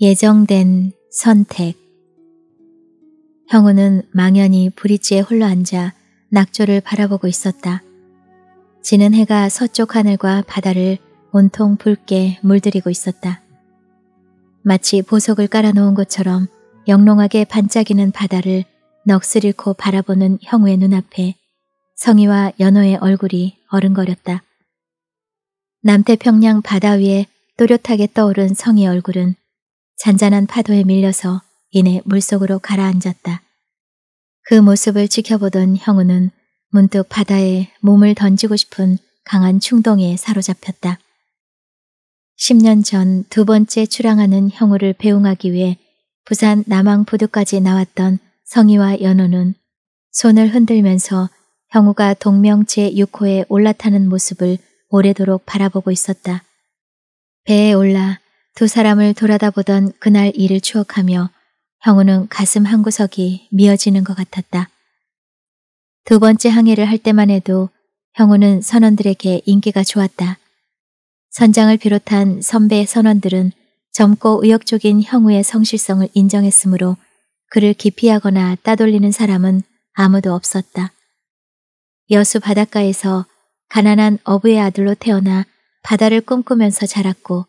예정된 선택 형우는 망연히 브릿지에 홀로 앉아 낙조를 바라보고 있었다. 지는 해가 서쪽 하늘과 바다를 온통 붉게 물들이고 있었다. 마치 보석을 깔아놓은 것처럼 영롱하게 반짝이는 바다를 넋을 잃고 바라보는 형우의 눈앞에 성희와 연호의 얼굴이 어른거렸다. 남태평양 바다 위에 또렷하게 떠오른 성희 얼굴은 잔잔한 파도에 밀려서 이내 물속으로 가라앉았다. 그 모습을 지켜보던 형우는 문득 바다에 몸을 던지고 싶은 강한 충동에 사로잡혔다. 10년 전 두 번째 출항하는 형우를 배웅하기 위해 부산 남항부두까지 나왔던 성희와 연호는 손을 흔들면서 형우가 동명 제6호에 올라타는 모습을 오래도록 바라보고 있었다. 배에 올라 두 사람을 돌아다 보던 그날 일을 추억하며 형우는 가슴 한 구석이 미어지는 것 같았다. 두 번째 항해를 할 때만 해도 형우는 선원들에게 인기가 좋았다. 선장을 비롯한 선배 선원들은 젊고 의욕적인 형우의 성실성을 인정했으므로 그를 기피하거나 따돌리는 사람은 아무도 없었다. 여수 바닷가에서 가난한 어부의 아들로 태어나 바다를 꿈꾸면서 자랐고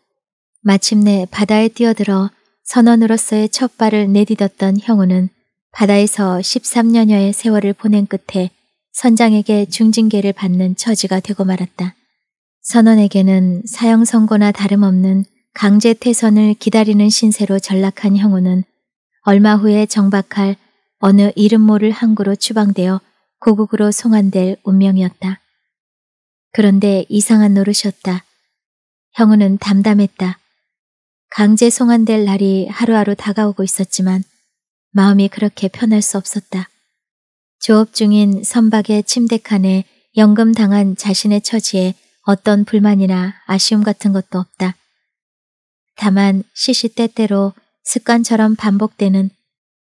마침내 바다에 뛰어들어 선원으로서의 첫 발을 내딛었던 형우는 바다에서 13년여의 세월을 보낸 끝에 선장에게 중징계를 받는 처지가 되고 말았다. 선원에게는 사형 선고나 다름없는 강제 퇴선을 기다리는 신세로 전락한 형우는 얼마 후에 정박할 어느 이름 모를 항구로 추방되어 고국으로 송환될 운명이었다. 그런데 이상한 노릇이었다. 형우는 담담했다. 강제 송환될 날이 하루하루 다가오고 있었지만 마음이 그렇게 편할 수 없었다. 조업 중인 선박의 침대칸에 연금당한 자신의 처지에 어떤 불만이나 아쉬움 같은 것도 없다. 다만 시시때때로 습관처럼 반복되는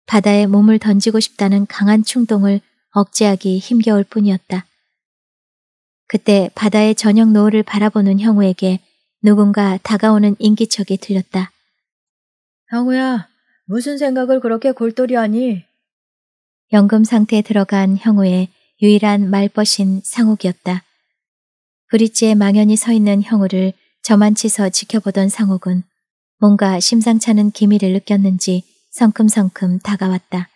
바다에 몸을 던지고 싶다는 강한 충동을 억제하기 힘겨울 뿐이었다. 그때 바다의 저녁 노을을 바라보는 형우에게 누군가 다가오는 인기척이 들렸다. 형우야, 무슨 생각을 그렇게 골똘히하니? 연금 상태에 들어간 형우의 유일한 말벗인 상욱이었다. 브릿지에 망연히 서 있는 형우를 저만치서 지켜보던 상욱은 뭔가 심상찮은 기미를 느꼈는지 성큼성큼 다가왔다.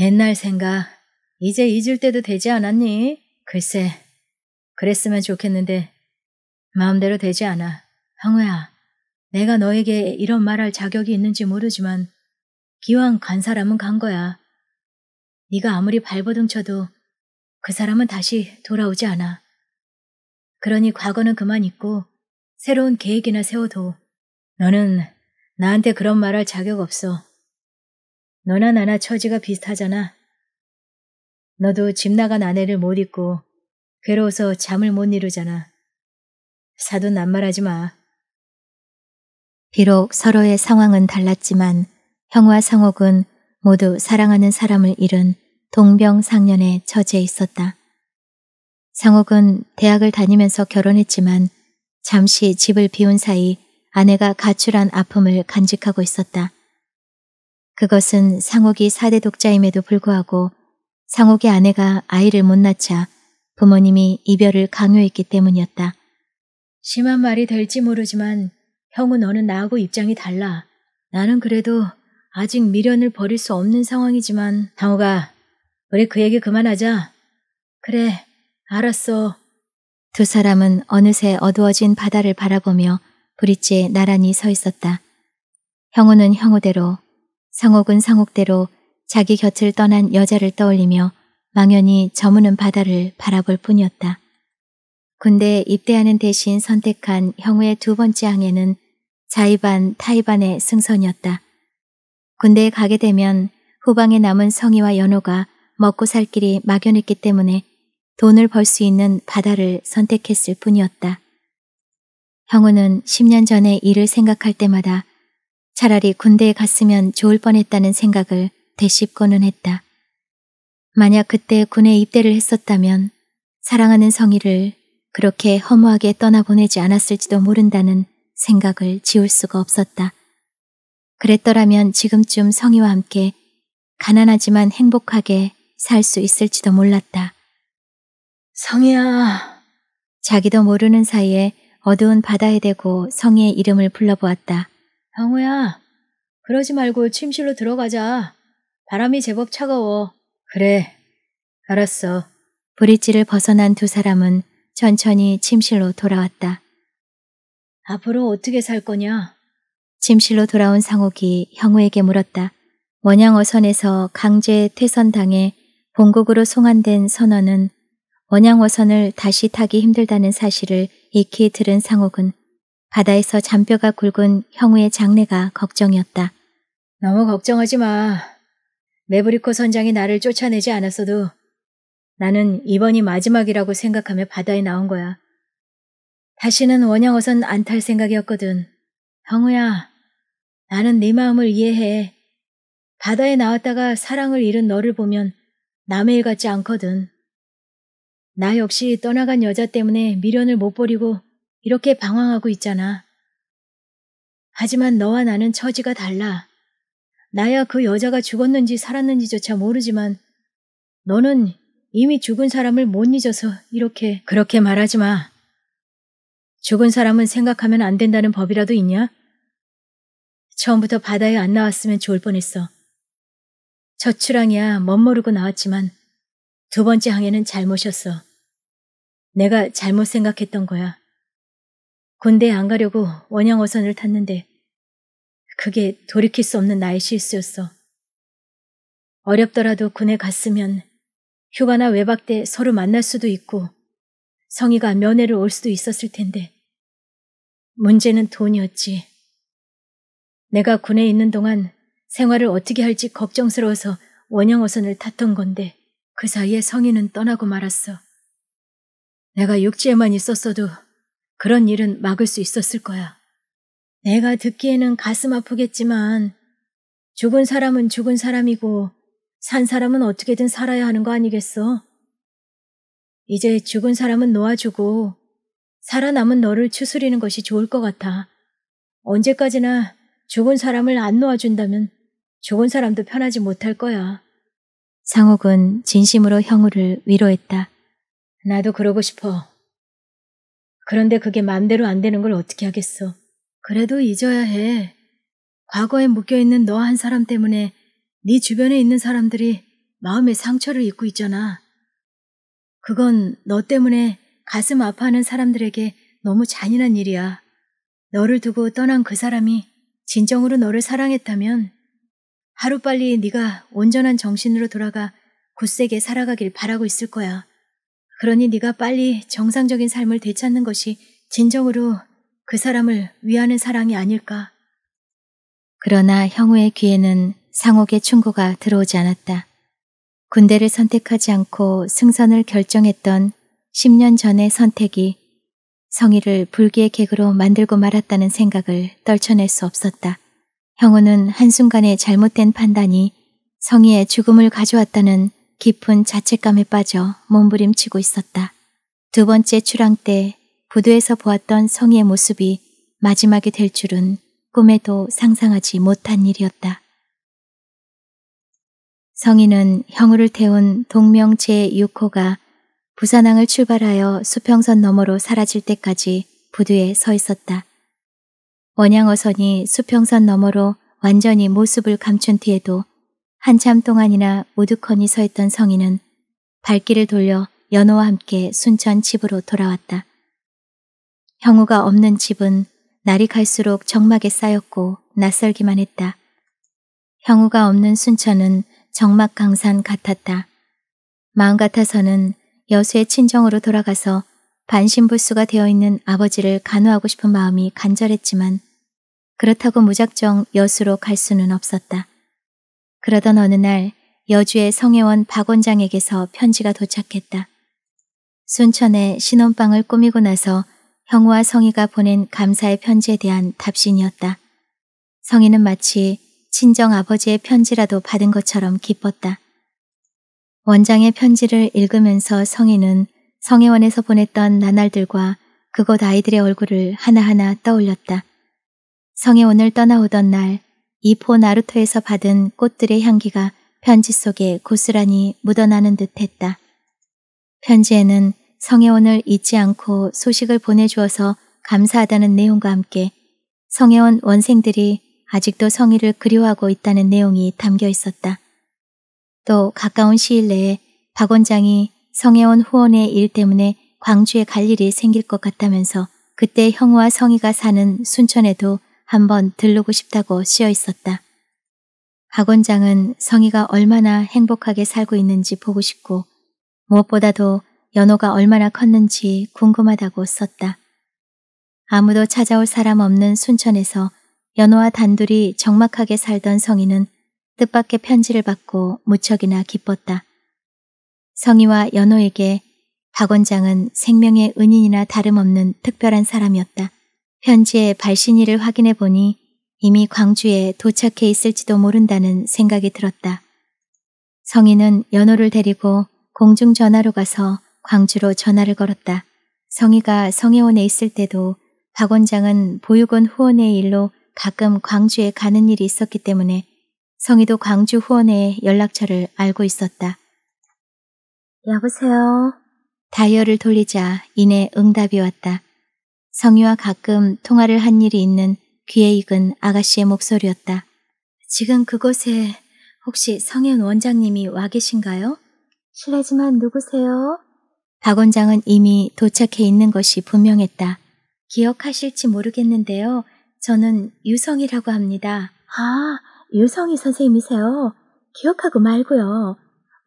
옛날 생각, 이제 잊을 때도 되지 않았니? 글쎄, 그랬으면 좋겠는데 마음대로 되지 않아. 형우야, 내가 너에게 이런 말할 자격이 있는지 모르지만 기왕 간 사람은 간 거야. 네가 아무리 발버둥 쳐도 그 사람은 다시 돌아오지 않아. 그러니 과거는 그만 잊고 새로운 계획이나 세워도 너는 나한테 그런 말할 자격 없어. 너나 나나 처지가 비슷하잖아. 너도 집 나간 아내를 못 잊고 괴로워서 잠을 못 이루잖아. 사돈 낱말하지 마. 비록 서로의 상황은 달랐지만 형과 상옥은 모두 사랑하는 사람을 잃은 동병상련의 처지에 있었다. 상옥은 대학을 다니면서 결혼했지만 잠시 집을 비운 사이 아내가 가출한 아픔을 간직하고 있었다. 그것은 상옥이 사대 독자임에도 불구하고 상옥의 아내가 아이를 못 낳자 부모님이 이별을 강요했기 때문이었다. 심한 말이 될지 모르지만 형우 너는 나하고 입장이 달라. 나는 그래도 아직 미련을 버릴 수 없는 상황이지만 상우가 우리 그 얘기 그만하자. 그래 알았어. 두 사람은 어느새 어두워진 바다를 바라보며 브릿지에 나란히 서 있었다. 형우는 형우대로 상옥은 상옥대로 자기 곁을 떠난 여자를 떠올리며 망연히 저무는 바다를 바라볼 뿐이었다. 군대에 입대하는 대신 선택한 형우의 두 번째 항해는 자이반, 타이반의 승선이었다. 군대에 가게 되면 후방에 남은 성희와 연호가 먹고 살 길이 막연했기 때문에 돈을 벌 수 있는 바다를 선택했을 뿐이었다. 형우는 10년 전에 일을 생각할 때마다 차라리 군대에 갔으면 좋을 뻔했다는 생각을 되씹고는 했다. 만약 그때 군에 입대를 했었다면 사랑하는 성희를 그렇게 허무하게 떠나보내지 않았을지도 모른다는 생각을 지울 수가 없었다. 그랬더라면 지금쯤 성희와 함께 가난하지만 행복하게 살 수 있을지도 몰랐다. 성희야. 자기도 모르는 사이에 어두운 바다에 대고 성희의 이름을 불러보았다. 형우야, 그러지 말고 침실로 들어가자. 바람이 제법 차가워. 그래, 알았어. 브릿지를 벗어난 두 사람은 천천히 침실로 돌아왔다. 앞으로 어떻게 살 거냐? 침실로 돌아온 상옥이 형우에게 물었다. 원양 어선에서 강제 퇴선당해 본국으로 송환된 선원은 원양 어선을 다시 타기 힘들다는 사실을 익히 들은 상옥은 바다에서 잔뼈가 굵은 형우의 장래가 걱정이었다. 너무 걱정하지 마. 메브리코 선장이 나를 쫓아내지 않았어도 나는 이번이 마지막이라고 생각하며 바다에 나온 거야. 다시는 원양어선 안 탈 생각이었거든. 형우야, 나는 네 마음을 이해해. 바다에 나왔다가 사랑을 잃은 너를 보면 남의 일 같지 않거든. 나 역시 떠나간 여자 때문에 미련을 못 버리고 이렇게 방황하고 있잖아. 하지만 너와 나는 처지가 달라. 나야 그 여자가 죽었는지 살았는지조차 모르지만 너는 이미 죽은 사람을 못 잊어서 이렇게 그렇게 말하지 마. 죽은 사람은 생각하면 안 된다는 법이라도 있냐? 처음부터 바다에 안 나왔으면 좋을 뻔했어. 첫 출항이야 멋모르고 나왔지만 두 번째 항해는 잘못이었어. 내가 잘못 생각했던 거야. 군대에 안 가려고 원양어선을 탔는데 그게 돌이킬 수 없는 나의 실수였어. 어렵더라도 군에 갔으면 휴가나 외박 때 서로 만날 수도 있고 성희가 면회를 올 수도 있었을 텐데 문제는 돈이었지. 내가 군에 있는 동안 생활을 어떻게 할지 걱정스러워서 원양어선을 탔던 건데 그 사이에 성희는 떠나고 말았어. 내가 육지에만 있었어도 그런 일은 막을 수 있었을 거야. 내가 듣기에는 가슴 아프겠지만 죽은 사람은 죽은 사람이고 산 사람은 어떻게든 살아야 하는 거 아니겠어? 이제 죽은 사람은 놓아주고 살아남은 너를 추스리는 것이 좋을 것 같아. 언제까지나 죽은 사람을 안 놓아준다면 죽은 사람도 편하지 못할 거야. 상옥은 진심으로 형우를 위로했다. 나도 그러고 싶어. 그런데 그게 맘대로 안 되는 걸 어떻게 하겠어. 그래도 잊어야 해. 과거에 묶여있는 너 한 사람 때문에 네 주변에 있는 사람들이 마음의 상처를 입고 있잖아. 그건 너 때문에 가슴 아파하는 사람들에게 너무 잔인한 일이야. 너를 두고 떠난 그 사람이 진정으로 너를 사랑했다면 하루빨리 네가 온전한 정신으로 돌아가 굳세게 살아가길 바라고 있을 거야. 그러니 네가 빨리 정상적인 삶을 되찾는 것이 진정으로 그 사람을 위하는 사랑이 아닐까. 그러나 형우의 귀에는 상옥의 충고가 들어오지 않았다. 군대를 선택하지 않고 승선을 결정했던 10년 전의 선택이 성희를 불기의 객으로 만들고 말았다는 생각을 떨쳐낼 수 없었다. 형우는 한순간의 잘못된 판단이 성희의 죽음을 가져왔다는 깊은 자책감에 빠져 몸부림치고 있었다. 두 번째 출항 때 부두에서 보았던 성희의 모습이 마지막이 될 줄은 꿈에도 상상하지 못한 일이었다. 성희는 형우를 태운 동명 제6호가 부산항을 출발하여 수평선 너머로 사라질 때까지 부두에 서 있었다. 원양어선이 수평선 너머로 완전히 모습을 감춘 뒤에도 한참 동안이나 우두커니 서 있던 성인은 발길을 돌려 연호와 함께 순천 집으로 돌아왔다. 형우가 없는 집은 날이 갈수록 적막에 쌓였고 낯설기만 했다. 형우가 없는 순천은 적막 강산 같았다. 마음 같아서는 여수의 친정으로 돌아가서 반신불수가 되어 있는 아버지를 간호하고 싶은 마음이 간절했지만 그렇다고 무작정 여수로 갈 수는 없었다. 그러던 어느 날 여주의 성혜원 박 원장에게서 편지가 도착했다. 순천에 신혼방을 꾸미고 나서 형우와 성희가 보낸 감사의 편지에 대한 답신이었다. 성희는 마치 친정 아버지의 편지라도 받은 것처럼 기뻤다. 원장의 편지를 읽으면서 성희는 성혜원에서 보냈던 나날들과 그곳 아이들의 얼굴을 하나하나 떠올렸다. 성혜원을 떠나오던 날 이포 나루토에서 받은 꽃들의 향기가 편지 속에 고스란히 묻어나는 듯했다. 편지에는 성혜원을 잊지 않고 소식을 보내주어서 감사하다는 내용과 함께 성혜원 원생들이 아직도 성희를 그리워하고 있다는 내용이 담겨 있었다. 또 가까운 시일 내에 박 원장이 성혜원 후원의 일 때문에 광주에 갈 일이 생길 것 같다면서 그때 형우와 성희가 사는 순천에도 한번 들르고 싶다고 쓰여 있었다. 박 원장은 성희가 얼마나 행복하게 살고 있는지 보고 싶고 무엇보다도 연호가 얼마나 컸는지 궁금하다고 썼다. 아무도 찾아올 사람 없는 순천에서 연호와 단둘이 적막하게 살던 성희는 뜻밖의 편지를 받고 무척이나 기뻤다. 성희와 연호에게 박 원장은 생명의 은인이나 다름없는 특별한 사람이었다. 편지의 발신일을 확인해 보니 이미 광주에 도착해 있을지도 모른다는 생각이 들었다. 성희는 연호를 데리고 공중전화로 가서 광주로 전화를 걸었다. 성희가 성혜원에 있을 때도 박 원장은 보육원 후원의 일로 가끔 광주에 가는 일이 있었기 때문에 성희도 광주 후원의 연락처를 알고 있었다. 여보세요? 다이얼을 돌리자 이내 응답이 왔다. 성희와 가끔 통화를 한 일이 있는 귀에 익은 아가씨의 목소리였다. 지금 그곳에 혹시 성현 원장님이 와 계신가요? 실례지만 누구세요? 박 원장은 이미 도착해 있는 것이 분명했다. 기억하실지 모르겠는데요. 저는 유성이라고 합니다. 아, 유성이 선생님이세요? 기억하고 말고요.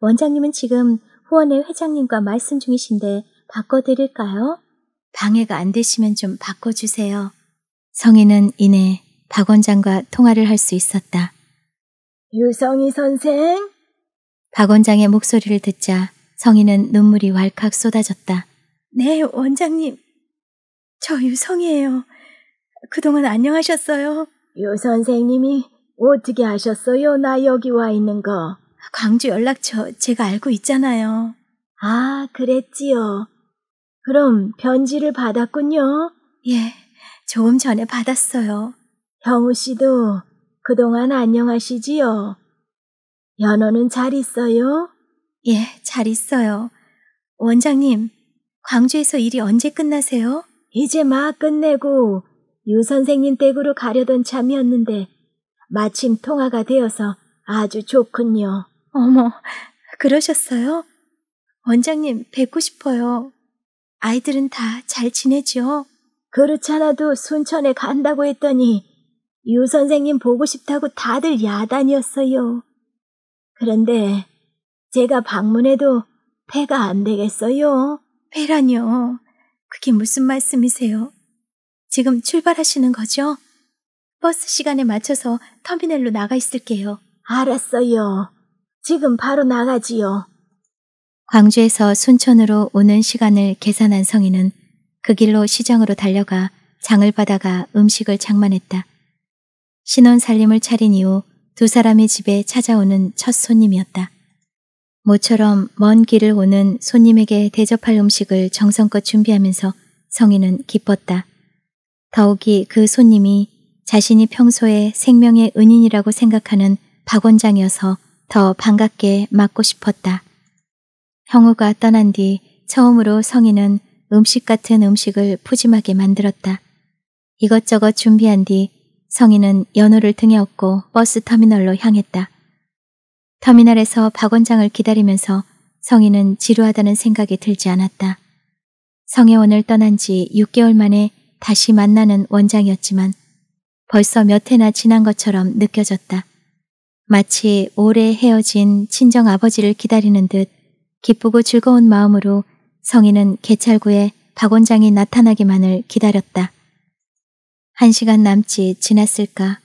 원장님은 지금 후원회 회장님과 말씀 중이신데 바꿔드릴까요? 방해가 안 되시면 좀 바꿔주세요. 성희는 이내 박 원장과 통화를 할 수 있었다. 유성이 선생? 박 원장의 목소리를 듣자 성희는 눈물이 왈칵 쏟아졌다. 네, 원장님. 저 유성이에요. 그동안 안녕하셨어요? 유 선생님이 어떻게 아셨어요? 나 여기 와 있는 거. 광주 연락처 제가 알고 있잖아요. 아, 그랬지요. 그럼 편지를 받았군요. 예, 조금 전에 받았어요. 형우 씨도 그동안 안녕하시지요? 연호는 잘 있어요? 예, 잘 있어요. 원장님, 광주에서 일이 언제 끝나세요? 이제 막 끝내고 유 선생님 댁으로 가려던 참이었는데 마침 통화가 되어서 아주 좋군요. 어머, 그러셨어요? 원장님 뵙고 싶어요. 아이들은 다 잘 지내죠? 그렇잖아도 순천에 간다고 했더니 유 선생님 보고 싶다고 다들 야단이었어요. 그런데 제가 방문해도 배가 안 되겠어요. 배라뇨. 그게 무슨 말씀이세요? 지금 출발하시는 거죠? 버스 시간에 맞춰서 터미널로 나가 있을게요. 알았어요. 지금 바로 나가지요. 광주에서 순천으로 오는 시간을 계산한 성인은 그 길로 시장으로 달려가 장을 받아가 음식을 장만했다. 신혼 살림을 차린 이후 두 사람의 집에 찾아오는 첫 손님이었다. 모처럼 먼 길을 오는 손님에게 대접할 음식을 정성껏 준비하면서 성인은 기뻤다. 더욱이 그 손님이 자신이 평소에 생명의 은인이라고 생각하는 박 원장이어서 더 반갑게 맞고 싶었다. 형우가 떠난 뒤 처음으로 성인은 음식 같은 음식을 푸짐하게 만들었다. 이것저것 준비한 뒤 성인은 연호를 등에 업고 버스 터미널로 향했다. 터미널에서 박 원장을 기다리면서 성인은 지루하다는 생각이 들지 않았다. 성혜원을 떠난 지 6개월 만에 다시 만나는 원장이었지만 벌써 몇 해나 지난 것처럼 느껴졌다. 마치 오래 헤어진 친정 아버지를 기다리는 듯 기쁘고 즐거운 마음으로 성인은 개찰구에 박 원장이 나타나기만을 기다렸다. 한 시간 남짓 지났을까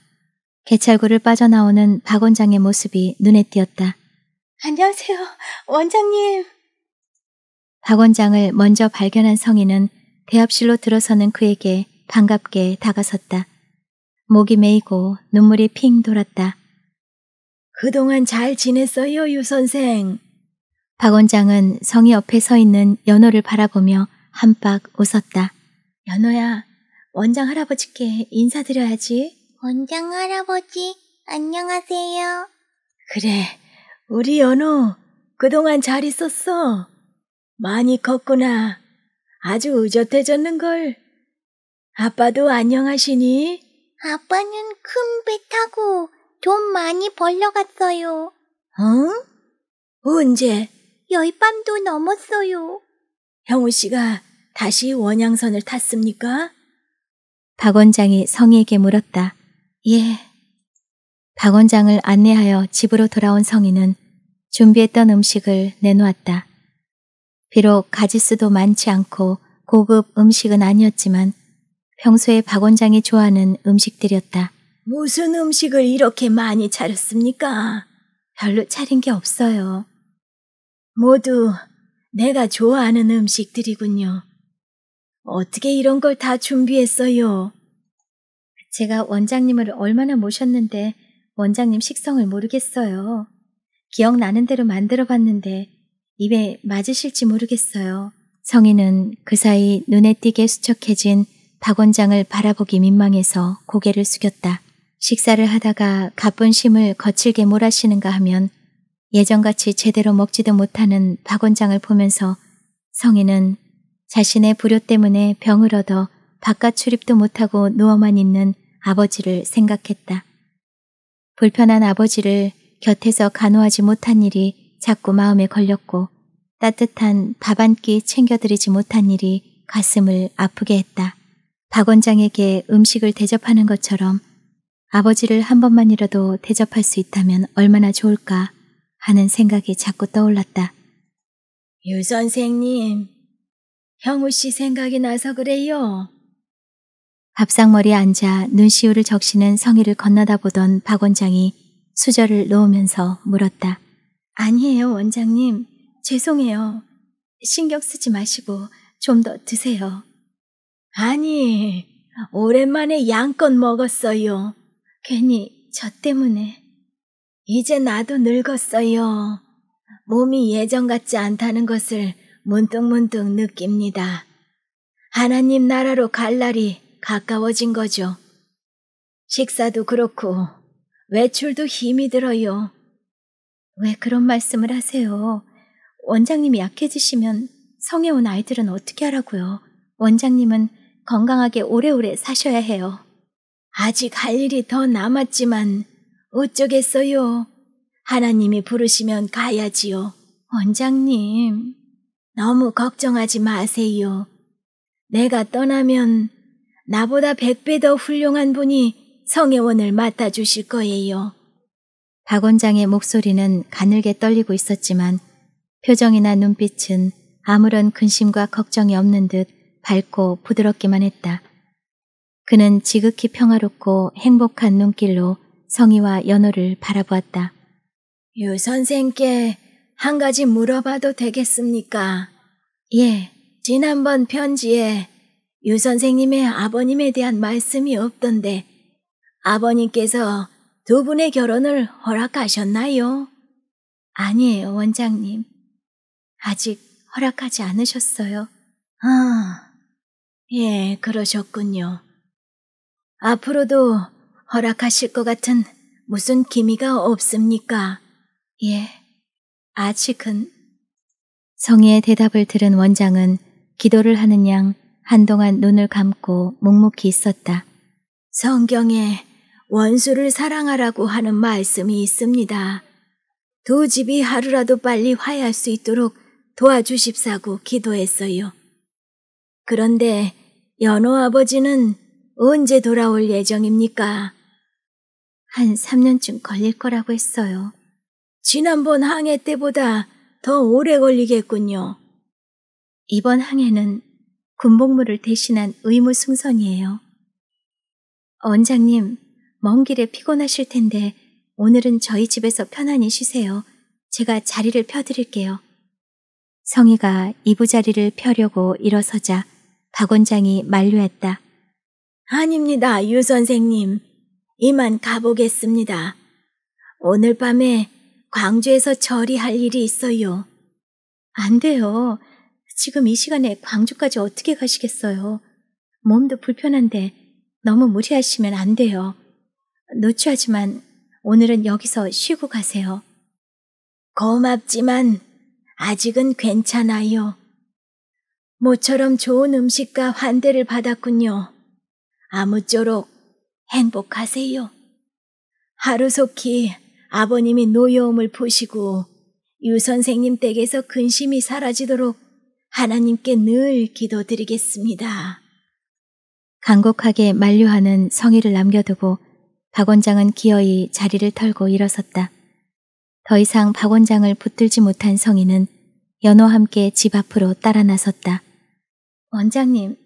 개찰구를 빠져나오는 박 원장의 모습이 눈에 띄었다. 안녕하세요, 원장님. 박 원장을 먼저 발견한 성인은 대합실로 들어서는 그에게 반갑게 다가섰다. 목이 메이고 눈물이 핑 돌았다. 그동안 잘 지냈어요, 유 선생. 박 원장은 성희 옆에 서 있는 연호를 바라보며 한박 웃었다. 연호야, 원장 할아버지께 인사드려야지. 원장 할아버지, 안녕하세요. 그래, 우리 연호, 그동안 잘 있었어. 많이 컸구나. 아주 의젓해졌는걸. 아빠도 안녕하시니? 아빠는 큰 배 타고 돈 많이 벌러 갔어요. 어? 언제? 열밤도 넘었어요. 형우 씨가 다시 원양선을 탔습니까? 박 원장이 성희에게 물었다. 예. 박 원장을 안내하여 집으로 돌아온 성희는 준비했던 음식을 내놓았다. 비록 가지수도 많지 않고 고급 음식은 아니었지만 평소에 박 원장이 좋아하는 음식들이었다. 무슨 음식을 이렇게 많이 차렸습니까? 별로 차린 게 없어요. 모두 내가 좋아하는 음식들이군요. 어떻게 이런 걸 다 준비했어요? 제가 원장님을 얼마나 모셨는데 원장님 식성을 모르겠어요. 기억나는 대로 만들어 봤는데 입에 맞으실지 모르겠어요. 성희는 그 사이 눈에 띄게 수척해진 박 원장을 바라보기 민망해서 고개를 숙였다. 식사를 하다가 가쁜 심을 거칠게 몰아쉬는가 하면 예전같이 제대로 먹지도 못하는 박 원장을 보면서 성희는 자신의 불효 때문에 병을 얻어 바깥 출입도 못하고 누워만 있는 아버지를 생각했다. 불편한 아버지를 곁에서 간호하지 못한 일이 자꾸 마음에 걸렸고 따뜻한 밥 한 끼 챙겨드리지 못한 일이 가슴을 아프게 했다. 박 원장에게 음식을 대접하는 것처럼 아버지를 한 번만이라도 대접할 수 있다면 얼마나 좋을까 하는 생각이 자꾸 떠올랐다. 유 선생님, 형우 씨 생각이 나서 그래요. 밥상머리에 앉아 눈시울을 적시는 성의를 건너다 보던 박 원장이 수저를 놓으면서 물었다. 아니에요, 원장님. 죄송해요. 신경 쓰지 마시고 좀 더 드세요. 아니, 오랜만에 양껏 먹었어요. 괜히 저 때문에. 이제 나도 늙었어요. 몸이 예전 같지 않다는 것을 문득문득 느낍니다. 하나님 나라로 갈 날이 가까워진 거죠. 식사도 그렇고 외출도 힘이 들어요. 왜 그런 말씀을 하세요? 원장님이 약해지시면 성에 온 아이들은 어떻게 하라고요? 원장님은 건강하게 오래오래 사셔야 해요. 아직 할 일이 더 남았지만 어쩌겠어요. 하나님이 부르시면 가야지요. 원장님, 너무 걱정하지 마세요. 내가 떠나면 나보다 백배 더 훌륭한 분이 성혜원을 맡아주실 거예요. 박 원장의 목소리는 가늘게 떨리고 있었지만 표정이나 눈빛은 아무런 근심과 걱정이 없는 듯 밝고 부드럽기만 했다. 그는 지극히 평화롭고 행복한 눈길로 성희와 연호를 바라보았다. 유 선생께 한 가지 물어봐도 되겠습니까? 예, 지난번 편지에 유 선생님의 아버님에 대한 말씀이 없던데 아버님께서 두 분의 결혼을 허락하셨나요? 아니에요, 원장님. 아직 허락하지 않으셨어요. 아, 예, 그러셨군요. 앞으로도 허락하실 것 같은 무슨 기미가 없습니까? 예, 아직은. 성희의 대답을 들은 원장은 기도를 하는 양 한동안 눈을 감고 묵묵히 있었다. 성경에 원수를 사랑하라고 하는 말씀이 있습니다. 두 집이 하루라도 빨리 화해할 수 있도록 도와주십사고 기도했어요. 그런데 연호 아버지는 언제 돌아올 예정입니까? 한 3년쯤 걸릴 거라고 했어요. 지난번 항해 때보다 더 오래 걸리겠군요. 이번 항해는 군복무를 대신한 의무 승선이에요. 원장님, 먼 길에 피곤하실 텐데 오늘은 저희 집에서 편안히 쉬세요. 제가 자리를 펴드릴게요. 성희가 이부자리를 펴려고 일어서자 박 원장이 만류했다. 아닙니다, 유 선생님. 이만 가보겠습니다. 오늘 밤에 광주에서 처리할 일이 있어요. 안 돼요. 지금 이 시간에 광주까지 어떻게 가시겠어요? 몸도 불편한데 너무 무리하시면 안 돼요. 노취하지만 오늘은 여기서 쉬고 가세요. 고맙지만 아직은 괜찮아요. 모처럼 좋은 음식과 환대를 받았군요. 아무쪼록 행복하세요. 하루속히 아버님이 노여움을 푸시고 유 선생님 댁에서 근심이 사라지도록 하나님께 늘 기도드리겠습니다. 간곡하게 만류하는 성의를 남겨두고 박 원장은 기어이 자리를 털고 일어섰다. 더 이상 박 원장을 붙들지 못한 성의는 연호와 함께 집 앞으로 따라 나섰다. 원장님,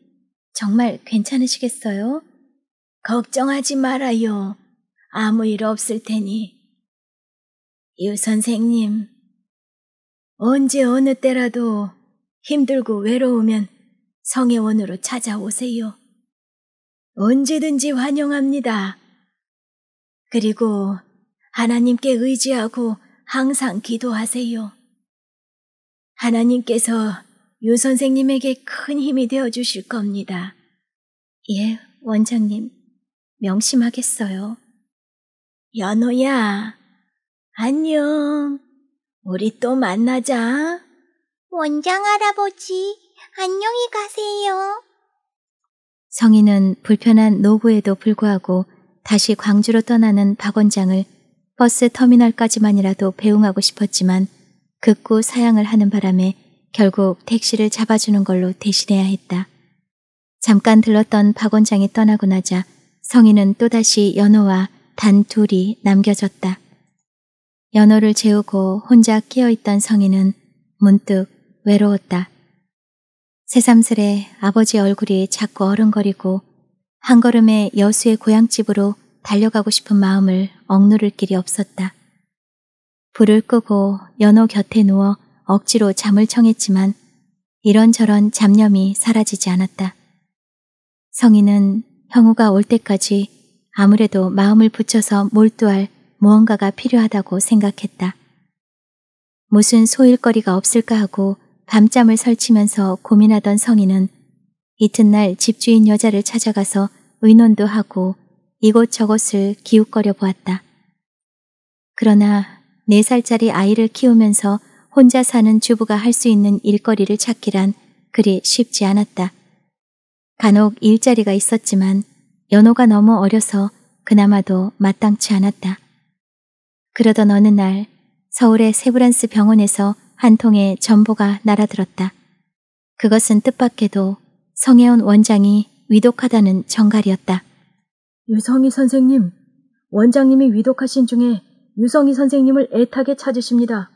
정말 괜찮으시겠어요? 걱정하지 말아요. 아무 일 없을 테니. 유 선생님, 언제 어느 때라도 힘들고 외로우면 성혜원으로 찾아오세요. 언제든지 환영합니다. 그리고 하나님께 의지하고 항상 기도하세요. 하나님께서 유 선생님에게 큰 힘이 되어 주실 겁니다. 예, 원장님. 명심하겠어요. 연호야, 안녕. 우리 또 만나자. 원장 할아버지, 안녕히 가세요. 성희는 불편한 노부에도 불구하고 다시 광주로 떠나는 박 원장을 버스 터미널까지만이라도 배웅하고 싶었지만 극구 사양을 하는 바람에 결국 택시를 잡아주는 걸로 대신해야 했다. 잠깐 들렀던 박 원장이 떠나고 나자 성희는 또다시 연호와 단 둘이 남겨졌다. 연호를 재우고 혼자 끼어있던 성희는 문득 외로웠다. 새삼스레 아버지 얼굴이 자꾸 어른거리고 한 걸음에 여수의 고향집으로 달려가고 싶은 마음을 억누를 길이 없었다. 불을 끄고 연호 곁에 누워 억지로 잠을 청했지만 이런저런 잡념이 사라지지 않았다. 성희는 형우가 올 때까지 아무래도 마음을 붙여서 몰두할 무언가가 필요하다고 생각했다. 무슨 소일거리가 없을까 하고 밤잠을 설치면서 고민하던 성희는 이튿날 집주인 여자를 찾아가서 의논도 하고 이곳저곳을 기웃거려 보았다. 그러나 4살짜리 아이를 키우면서 혼자 사는 주부가 할 수 있는 일거리를 찾기란 그리 쉽지 않았다. 간혹 일자리가 있었지만 연호가 너무 어려서 그나마도 마땅치 않았다. 그러던 어느 날 서울의 세브란스 병원에서 한 통의 전보가 날아들었다. 그것은 뜻밖에도 성혜원 원장이 위독하다는 정갈이었다. 유성희 선생님, 원장님이 위독하신 중에 유성희 선생님을 애타게 찾으십니다.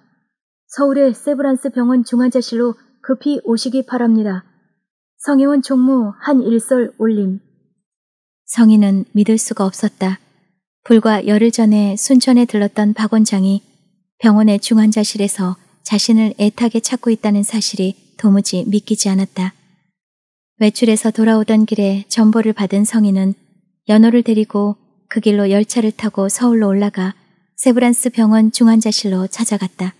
서울의 세브란스 병원 중환자실로 급히 오시기 바랍니다. 성혜원 총무 한일설 올림. 성희는 믿을 수가 없었다. 불과 열흘 전에 순천에 들렀던 박 원장이 병원의 중환자실에서 자신을 애타게 찾고 있다는 사실이 도무지 믿기지 않았다. 외출해서 돌아오던 길에 전보를 받은 성희는 연호를 데리고 그 길로 열차를 타고 서울로 올라가 세브란스 병원 중환자실로 찾아갔다.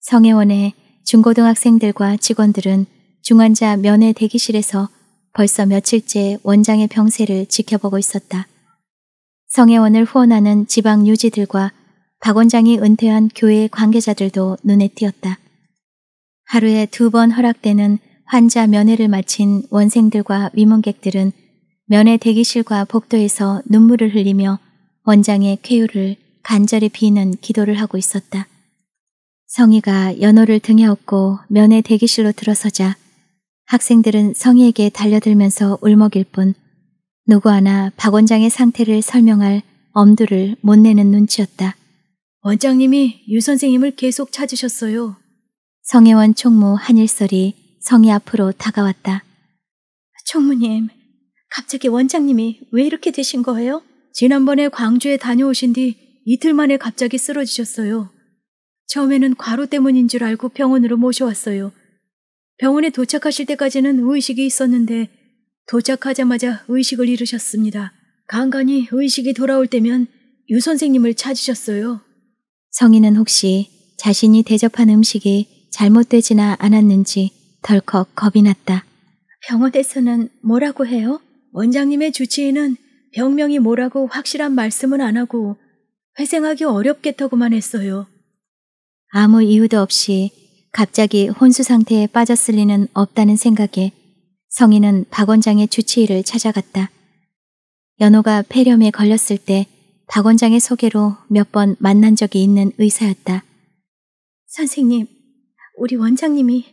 성혜원의 중고등학생들과 직원들은 중환자 면회 대기실에서 벌써 며칠째 원장의 병세를 지켜보고 있었다. 성혜원을 후원하는 지방 유지들과 박 원장이 은퇴한 교회 관계자들도 눈에 띄었다. 하루에 두 번 허락되는 환자 면회를 마친 원생들과 위문객들은 면회 대기실과 복도에서 눈물을 흘리며 원장의 쾌유를 간절히 비는 기도를 하고 있었다. 성희가 연호를 등에 업고 면회 대기실로 들어서자 학생들은 성희에게 달려들면서 울먹일 뿐 누구 하나 박 원장의 상태를 설명할 엄두를 못 내는 눈치였다. 원장님이 유 선생님을 계속 찾으셨어요. 성혜원 총무 한일설이 성희 앞으로 다가왔다. 총무님, 갑자기 원장님이 왜 이렇게 되신 거예요? 지난번에 광주에 다녀오신 뒤 이틀 만에 갑자기 쓰러지셨어요. 처음에는 과로 때문인 줄 알고 병원으로 모셔왔어요. 병원에 도착하실 때까지는 의식이 있었는데 도착하자마자 의식을 잃으셨습니다. 간간히 의식이 돌아올 때면 유 선생님을 찾으셨어요. 성희는 혹시 자신이 대접한 음식이 잘못되지나 않았는지 덜컥 겁이 났다. 병원에서는 뭐라고 해요? 원장님의 주치의는 병명이 뭐라고 확실한 말씀은 안 하고 회생하기 어렵겠다고만 했어요. 아무 이유도 없이 갑자기 혼수 상태에 빠졌을 리는 없다는 생각에 성희는 박 원장의 주치의를 찾아갔다. 연호가 폐렴에 걸렸을 때 박 원장의 소개로 몇 번 만난 적이 있는 의사였다. 선생님, 우리 원장님이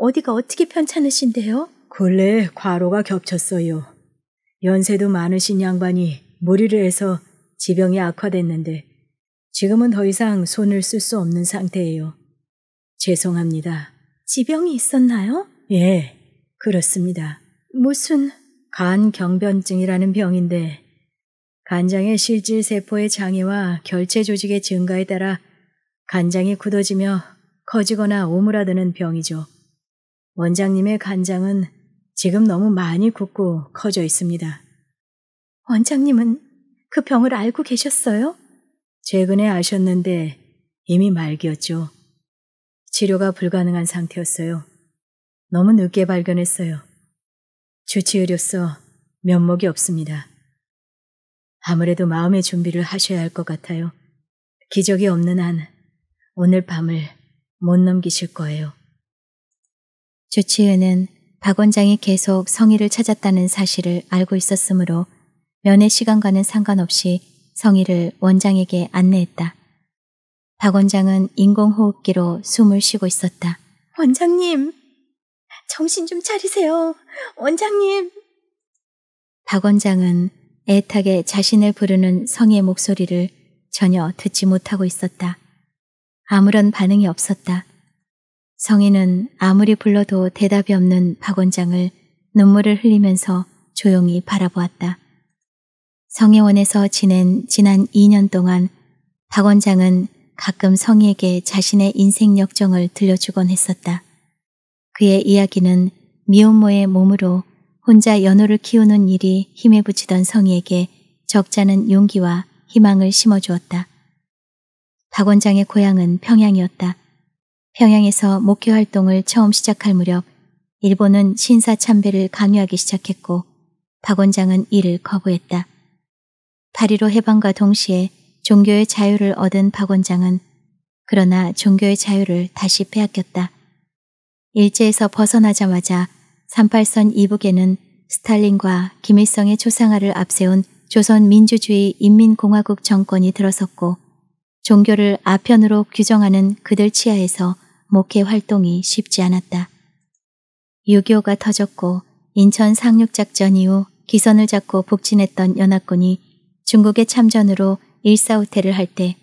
어디가 어떻게 편찮으신데요? 근래 과로가 겹쳤어요. 연세도 많으신 양반이 무리를 해서 지병이 악화됐는데 지금은 더 이상 손을 쓸 수 없는 상태예요. 죄송합니다. 지병이 있었나요? 예, 그렇습니다. 무슨 간 경변증이라는 병인데 간장의 실질 세포의 장애와 결체 조직의 증가에 따라 간장이 굳어지며 커지거나 오므라드는 병이죠. 원장님의 간장은 지금 너무 많이 굳고 커져 있습니다. 원장님은 그 병을 알고 계셨어요? 최근에 아셨는데 이미 말기였죠. 치료가 불가능한 상태였어요. 너무 늦게 발견했어요. 주치의로서 면목이 없습니다. 아무래도 마음의 준비를 하셔야 할 것 같아요. 기적이 없는 한 오늘 밤을 못 넘기실 거예요. 주치의는 박 원장이 계속 성희를 찾았다는 사실을 알고 있었으므로 면회 시간과는 상관없이 성희를 원장에게 안내했다. 박 원장은 인공호흡기로 숨을 쉬고 있었다. 원장님, 정신 좀 차리세요. 원장님. 박 원장은 애타게 자신을 부르는 성의 목소리를 전혀 듣지 못하고 있었다. 아무런 반응이 없었다. 성희는 아무리 불러도 대답이 없는 박 원장을 눈물을 흘리면서 조용히 바라보았다. 성혜원에서 지낸 지난 2년 동안 박 원장은 가끔 성희에게 자신의 인생 역정을 들려주곤 했었다. 그의 이야기는 미혼모의 몸으로 혼자 연호를 키우는 일이 힘에 부치던 성희에게 적잖은 용기와 희망을 심어주었다. 박 원장의 고향은 평양이었다. 평양에서 목회 활동을 처음 시작할 무렵 일본은 신사 참배를 강요하기 시작했고 박 원장은 이를 거부했다. 파리로 해방과 동시에 종교의 자유를 얻은 박 원장은 그러나 종교의 자유를 다시 빼앗겼다. 일제에서 벗어나자마자 38선 이북에는 스탈린과 김일성의 초상화를 앞세운 조선민주주의 인민공화국 정권이 들어섰고 종교를 아편으로 규정하는 그들 치하에서 목회 활동이 쉽지 않았다. 6.25가 터졌고 인천 상륙작전 이후 기선을 잡고 북진했던 연합군이 중국의 참전으로 일사후퇴를 할 때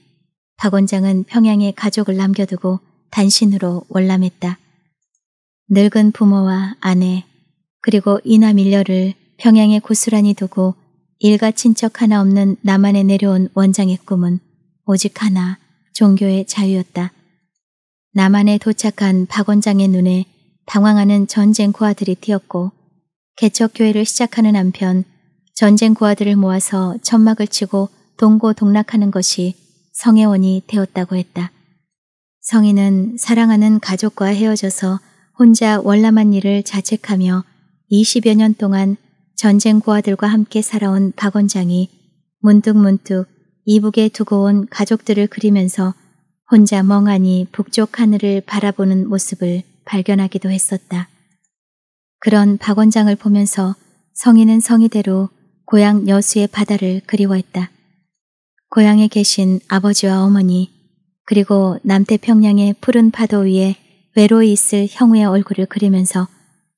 박 원장은 평양에 가족을 남겨두고 단신으로 월남했다. 늙은 부모와 아내 그리고 이남 일녀를 평양에 고스란히 두고 일가 친척 하나 없는 남한에 내려온 원장의 꿈은 오직 하나 종교의 자유였다. 남한에 도착한 박 원장의 눈에 당황하는 전쟁 고아들이 튀었고 개척교회를 시작하는 한편 전쟁 고아들을 모아서 천막을 치고 동고동락하는 것이 성혜원이 되었다고 했다. 성희는 사랑하는 가족과 헤어져서 혼자 월남한 일을 자책하며 20여 년 동안 전쟁 고아들과 함께 살아온 박 원장이 문득문득 이북에 두고 온 가족들을 그리면서 혼자 멍하니 북쪽 하늘을 바라보는 모습을 발견하기도 했었다. 그런 박 원장을 보면서 성희는 성희대로 고향 여수의 바다를 그리워했다. 고향에 계신 아버지와 어머니, 그리고 남태평양의 푸른 파도 위에 외로이 있을 형우의 얼굴을 그리면서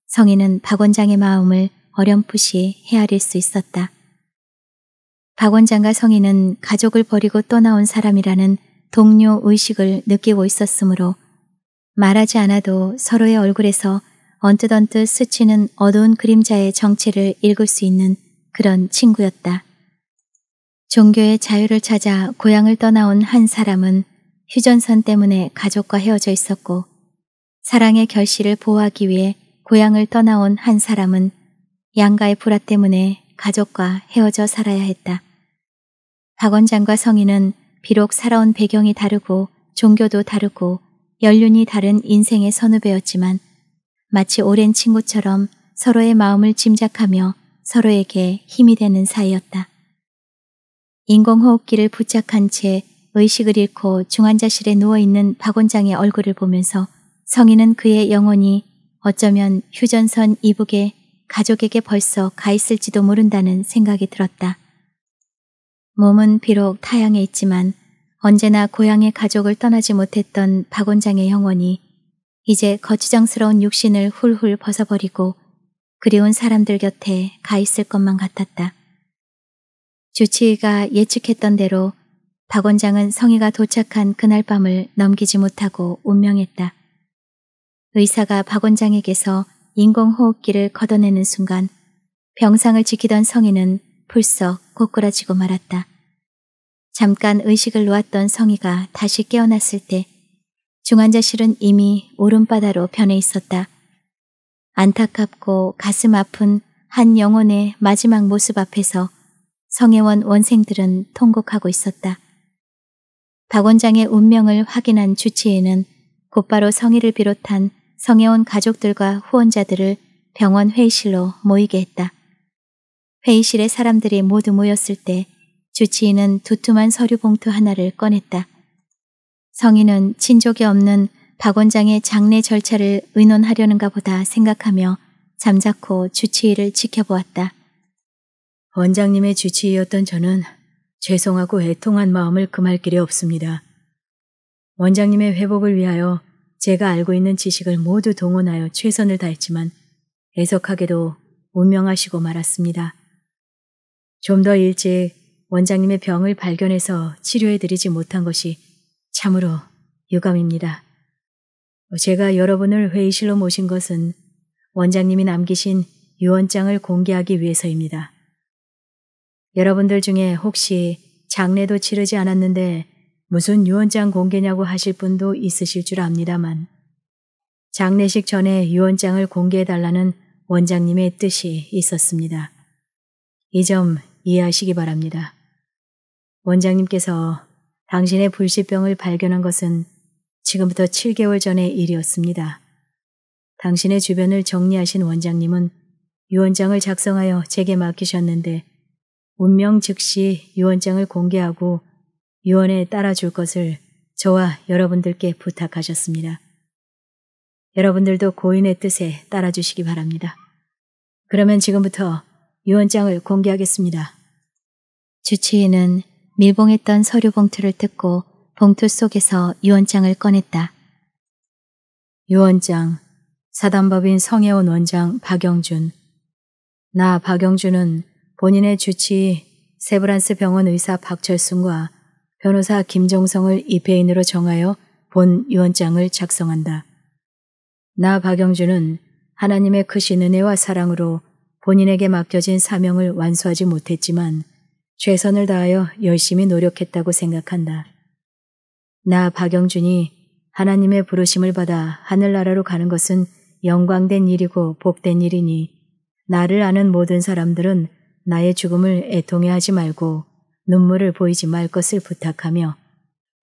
성희는 박 원장의 마음을 어렴풋이 헤아릴 수 있었다. 박 원장과 성희는 가족을 버리고 떠나온 사람이라는 동료 의식을 느끼고 있었으므로 말하지 않아도 서로의 얼굴에서 언뜻언뜻 스치는 어두운 그림자의 정체를 읽을 수 있는 그런 친구였다. 종교의 자유를 찾아 고향을 떠나온 한 사람은 휴전선 때문에 가족과 헤어져 있었고 사랑의 결실을 보호하기 위해 고향을 떠나온 한 사람은 양가의 불화 때문에 가족과 헤어져 살아야 했다. 박 원장과 성인은 비록 살아온 배경이 다르고 종교도 다르고 연륜이 다른 인생의 선후배였지만 마치 오랜 친구처럼 서로의 마음을 짐작하며 서로에게 힘이 되는 사이였다. 인공호흡기를 부착한 채 의식을 잃고 중환자실에 누워있는 박 원장의 얼굴을 보면서 성인은 그의 영혼이 어쩌면 휴전선 이북에 가족에게 벌써 가 있을지도 모른다는 생각이 들었다. 몸은 비록 타양에 있지만 언제나 고향의 가족을 떠나지 못했던 박 원장의 영혼이 이제 거추장스러운 육신을 훌훌 벗어버리고 그리운 사람들 곁에 가 있을 것만 같았다. 주치의가 예측했던 대로 박 원장은 성희가 도착한 그날 밤을 넘기지 못하고 운명했다. 의사가 박 원장에게서 인공호흡기를 걷어내는 순간 병상을 지키던 성희는 풀썩 고꾸라지고 말았다. 잠깐 의식을 놓았던 성희가 다시 깨어났을 때 중환자실은 이미 오른바다로 변해 있었다. 안타깝고 가슴 아픈 한 영혼의 마지막 모습 앞에서 성혜원 원생들은 통곡하고 있었다. 박 원장의 운명을 확인한 주치의는 곧바로 성희를 비롯한 성혜원 가족들과 후원자들을 병원 회의실로 모이게 했다. 회의실에 사람들이 모두 모였을 때 주치의는 두툼한 서류 봉투 하나를 꺼냈다. 성희는 친족이 없는 박 원장의 장례 절차를 의논하려는가 보다 생각하며 잠자코 주치의를 지켜보았다. 원장님의 주치의였던 저는 죄송하고 애통한 마음을 금할 길이 없습니다. 원장님의 회복을 위하여 제가 알고 있는 지식을 모두 동원하여 최선을 다했지만 애석하게도 운명하시고 말았습니다. 좀 더 일찍 원장님의 병을 발견해서 치료해드리지 못한 것이 참으로 유감입니다. 제가 여러분을 회의실로 모신 것은 원장님이 남기신 유언장을 공개하기 위해서입니다. 여러분들 중에 혹시 장례도 치르지 않았는데 무슨 유언장 공개냐고 하실 분도 있으실 줄 압니다만 장례식 전에 유언장을 공개해달라는 원장님의 뜻이 있었습니다. 이 점 이해하시기 바랍니다. 원장님께서 당신의 불시병을 발견한 것은 지금부터 7개월 전의 일이었습니다. 당신의 주변을 정리하신 원장님은 유언장을 작성하여 제게 맡기셨는데 운명 즉시 유언장을 공개하고 유언에 따라줄 것을 저와 여러분들께 부탁하셨습니다. 여러분들도 고인의 뜻에 따라주시기 바랍니다. 그러면 지금부터 유언장을 공개하겠습니다. 주치의는 밀봉했던 서류 봉투를 뜯고 봉투 속에서 유언장을 꺼냈다. 유언장, 사단법인 성혜원 원장 박영준. 나 박영준은 본인의 주치 세브란스 병원 의사 박철순과 변호사 김종성을 입회인으로 정하여 본 유언장을 작성한다. 나 박영준은 하나님의 크신 은혜와 사랑으로 본인에게 맡겨진 사명을 완수하지 못했지만 최선을 다하여 열심히 노력했다고 생각한다. 나 박영준이 하나님의 부르심을 받아 하늘나라로 가는 것은 영광된 일이고 복된 일이니 나를 아는 모든 사람들은 나의 죽음을 애통해 하지 말고 눈물을 보이지 말 것을 부탁하며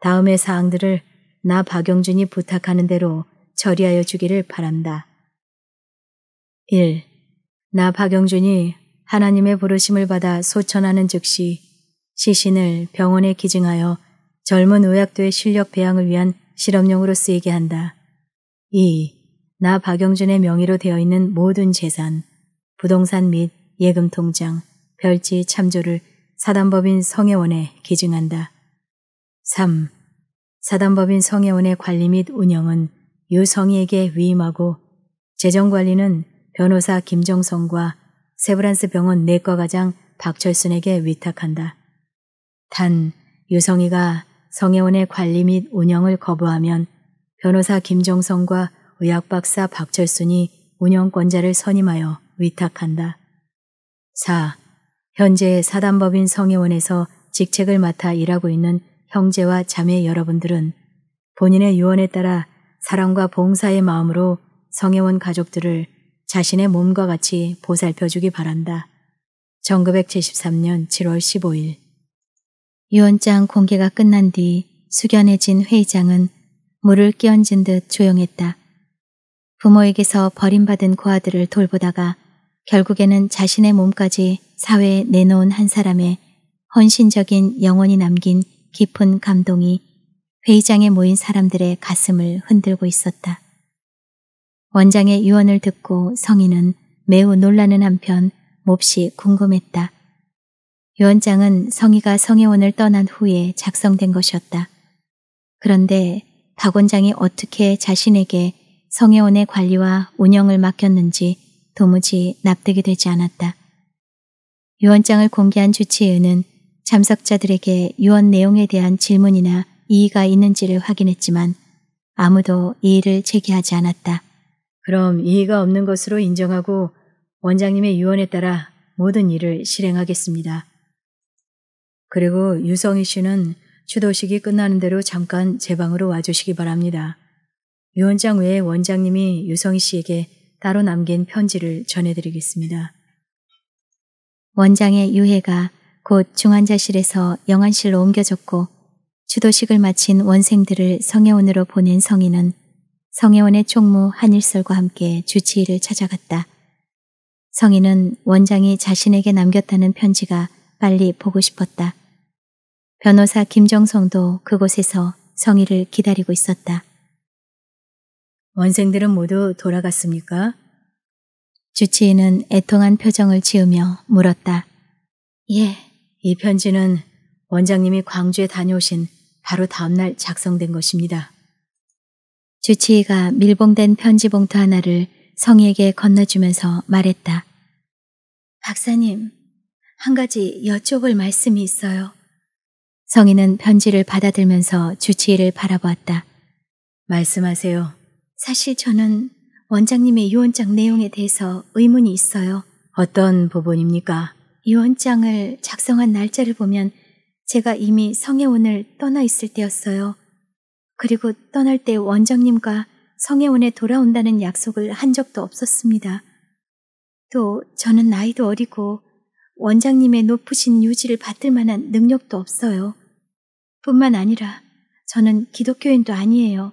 다음의 사항들을 나 박영준이 부탁하는 대로 처리하여 주기를 바란다. 1. 나 박영준이 하나님의 부르심을 받아 소천하는 즉시 시신을 병원에 기증하여 젊은 의학도의 실력 배양을 위한 실험용으로 쓰이게 한다. 2. 나 박영준의 명의로 되어 있는 모든 재산, 부동산 및 예금 통장, 별지 참조를 사단법인 성혜원에 기증한다. 3. 사단법인 성혜원의 관리 및 운영은 유성희에게 위임하고 재정관리는 변호사 김정성과 세브란스 병원 내과과장 박철순에게 위탁한다. 단 유성희가 성혜원의 관리 및 운영을 거부하면 변호사 김정성과 의학박사 박철순이 운영권자를 선임하여 위탁한다. 4. 현재 사단법인 성혜원에서 직책을 맡아 일하고 있는 형제와 자매 여러분들은 본인의 유언에 따라 사랑과 봉사의 마음으로 성혜원 가족들을 자신의 몸과 같이 보살펴주기 바란다. 1973년 7월 15일 유언장 공개가 끝난 뒤 숙연해진 회의장은 물을 끼얹은 듯 조용했다. 부모에게서 버림받은 고아들을 돌보다가 결국에는 자신의 몸까지 사회에 내놓은 한 사람의 헌신적인 영혼이 남긴 깊은 감동이 회의장에 모인 사람들의 가슴을 흔들고 있었다. 원장의 유언을 듣고 성인은 매우 놀라는 한편 몹시 궁금했다. 유언장은 성희가 성혜원을 떠난 후에 작성된 것이었다. 그런데 박 원장이 어떻게 자신에게 성혜원의 관리와 운영을 맡겼는지 도무지 납득이 되지 않았다. 유언장을 공개한 주치의는 참석자들에게 유언 내용에 대한 질문이나 이의가 있는지를 확인했지만 아무도 이의를 제기하지 않았다. 그럼 이의가 없는 것으로 인정하고 원장님의 유언에 따라 모든 일을 실행하겠습니다. 그리고 유성희 씨는 추도식이 끝나는 대로 잠깐 제 방으로 와주시기 바랍니다. 유원장 외에 원장님이 유성희 씨에게 따로 남긴 편지를 전해드리겠습니다. 원장의 유해가 곧 중환자실에서 영안실로 옮겨졌고 추도식을 마친 원생들을 성혜원으로 보낸 성인은 성혜원의 총무 한일설과 함께 주치의를 찾아갔다. 성인은 원장이 자신에게 남겼다는 편지가 빨리 보고 싶었다. 변호사 김정성도 그곳에서 성희를 기다리고 있었다. 원생들은 모두 돌아갔습니까? 주치의는 애통한 표정을 지으며 물었다. 예. 이 편지는 원장님이 광주에 다녀오신 바로 다음날 작성된 것입니다. 주치의가 밀봉된 편지 봉투 하나를 성희에게 건너주면서 말했다. 박사님, 한 가지 여쭤볼 말씀이 있어요. 성희는 편지를 받아들면서 주치의를 바라보았다. 말씀하세요. 사실 저는 원장님의 유언장 내용에 대해서 의문이 있어요. 어떤 부분입니까? 유언장을 작성한 날짜를 보면 제가 이미 성혜원을 떠나 있을 때였어요. 그리고 떠날 때 원장님과 성혜원에 돌아온다는 약속을 한 적도 없었습니다. 또 저는 나이도 어리고 원장님의 높으신 유지를 받을 만한 능력도 없어요. 뿐만 아니라 저는 기독교인도 아니에요.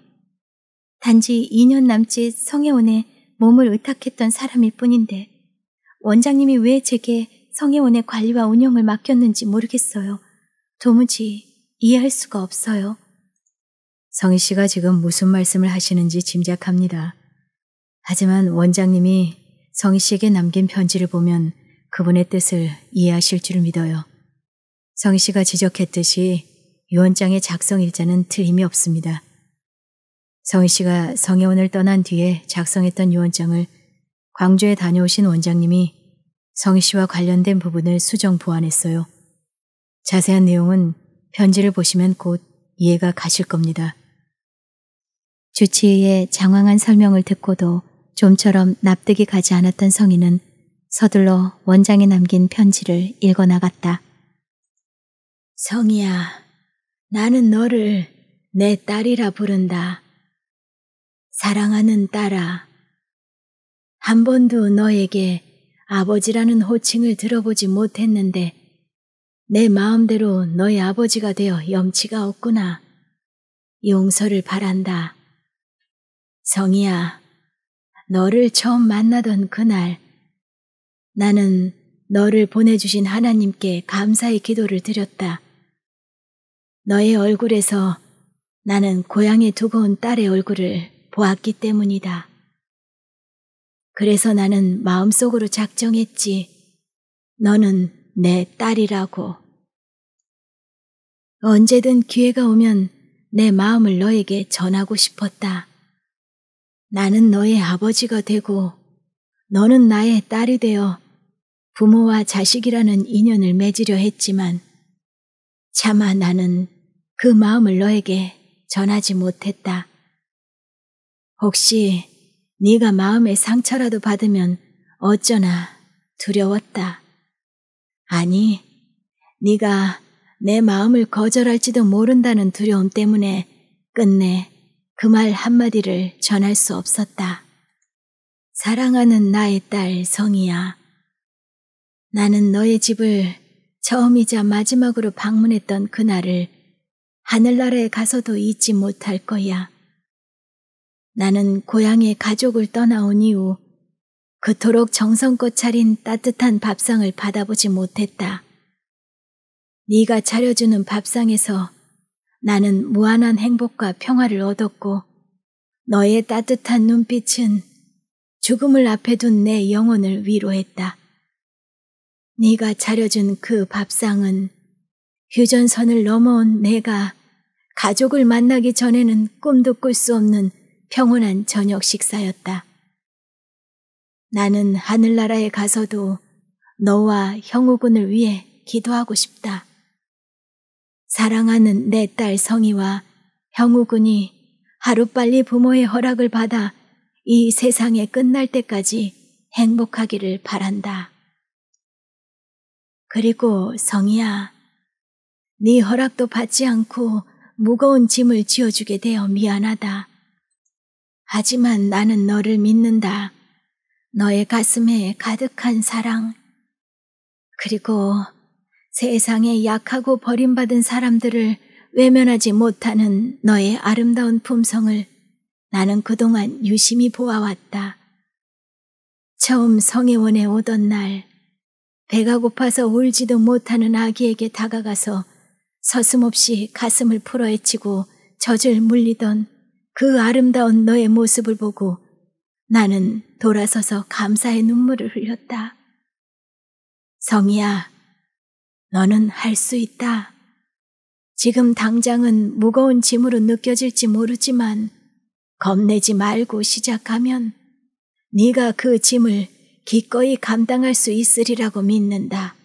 단지 2년 남짓 성혜원에 몸을 의탁했던 사람일 뿐인데 원장님이 왜 제게 성혜원의 관리와 운영을 맡겼는지 모르겠어요. 도무지 이해할 수가 없어요. 성희 씨가 지금 무슨 말씀을 하시는지 짐작합니다. 하지만 원장님이 성희 씨에게 남긴 편지를 보면 그분의 뜻을 이해하실 줄 믿어요. 성희 씨가 지적했듯이 유언장의 작성 일자는 틀림이 없습니다. 성희 씨가 성혜원을 떠난 뒤에 작성했던 유언장을 광주에 다녀오신 원장님이 성희 씨와 관련된 부분을 수정 보완했어요. 자세한 내용은 편지를 보시면 곧 이해가 가실 겁니다. 주치의의 장황한 설명을 듣고도 좀처럼 납득이 가지 않았던 성인은 서둘러 원장에 남긴 편지를 읽어 나갔다. 성이야, 나는 너를 내 딸이라 부른다. 사랑하는 딸아, 한 번도 너에게 아버지라는 호칭을 들어보지 못했는데 내 마음대로 너의 아버지가 되어 염치가 없구나. 용서를 바란다. 성이야, 너를 처음 만나던 그날 나는 너를 보내주신 하나님께 감사의 기도를 드렸다. 너의 얼굴에서 나는 고향에 두고 온 딸의 얼굴을 보았기 때문이다. 그래서 나는 마음속으로 작정했지. 너는 내 딸이라고. 언제든 기회가 오면 내 마음을 너에게 전하고 싶었다. 나는 너의 아버지가 되고 너는 나의 딸이 되어 부모와 자식이라는 인연을 맺으려 했지만 차마 나는 그 마음을 너에게 전하지 못했다. 혹시 네가 마음의 상처라도 받으면 어쩌나 두려웠다. 아니, 네가 내 마음을 거절할지도 모른다는 두려움 때문에 끝내 그 말 한마디를 전할 수 없었다. 사랑하는 나의 딸 성이야. 나는 너의 집을 처음이자 마지막으로 방문했던 그날을 하늘나라에 가서도 잊지 못할 거야. 나는 고향의 가족을 떠나온 이후 그토록 정성껏 차린 따뜻한 밥상을 받아보지 못했다. 네가 차려주는 밥상에서 나는 무한한 행복과 평화를 얻었고 너의 따뜻한 눈빛은 죽음을 앞에 둔 내 영혼을 위로했다. 네가 차려준 그 밥상은 휴전선을 넘어온 내가 가족을 만나기 전에는 꿈도 꿀 수 없는 평온한 저녁 식사였다. 나는 하늘나라에 가서도 너와 형우군을 위해 기도하고 싶다. 사랑하는 내 딸 성희와 형우군이 하루빨리 부모의 허락을 받아 이 세상에 끝날 때까지 행복하기를 바란다. 그리고 성희야, 네 허락도 받지 않고 무거운 짐을 지어주게 되어 미안하다. 하지만 나는 너를 믿는다. 너의 가슴에 가득한 사랑, 그리고 세상에 약하고 버림받은 사람들을 외면하지 못하는 너의 아름다운 품성을 나는 그동안 유심히 보아왔다. 처음 성혜원에 오던 날, 배가 고파서 울지도 못하는 아기에게 다가가서 서슴없이 가슴을 풀어헤치고 젖을 물리던 그 아름다운 너의 모습을 보고 나는 돌아서서 감사의 눈물을 흘렸다. 성이야, 너는 할 수 있다. 지금 당장은 무거운 짐으로 느껴질지 모르지만 겁내지 말고 시작하면 네가 그 짐을 기꺼이 감당할 수 있으리라고 믿는다.